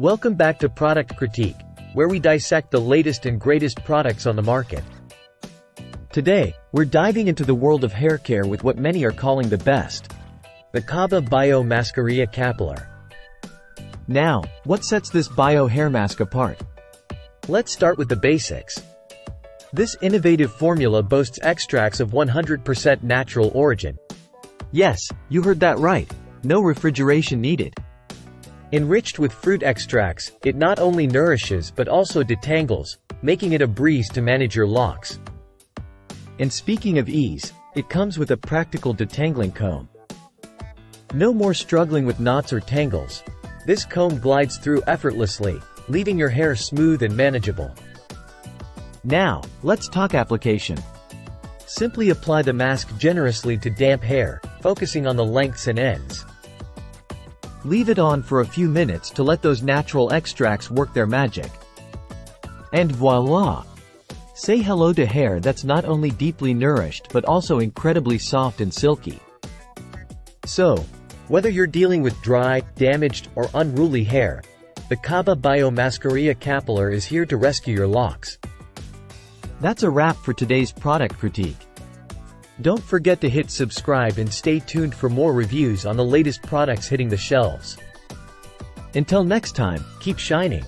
Welcome back to Product Critique, where we dissect the latest and greatest products on the market. Today, we're diving into the world of hair care with what many are calling the best. The Kaba Bio Mascarilla Capilar. Now, what sets this bio hair mask apart? Let's start with the basics. This innovative formula boasts extracts of 100% natural origin. Yes, you heard that right. No refrigeration needed. Enriched with fruit extracts, it not only nourishes but also detangles, making it a breeze to manage your locks. And speaking of ease, it comes with a practical detangling comb. No more struggling with knots or tangles. This comb glides through effortlessly, leaving your hair smooth and manageable. Now, let's talk application. Simply apply the mask generously to damp hair, focusing on the lengths and ends. Leave it on for a few minutes to let those natural extracts work their magic. And voila! Say hello to hair that's not only deeply nourished but also incredibly soft and silky. So, whether you're dealing with dry, damaged, or unruly hair, the Kaba Bio Mascarilla Capilar is here to rescue your locks. That's a wrap for today's product critique. Don't forget to hit subscribe and stay tuned for more reviews on the latest products hitting the shelves. Until next time, keep shining.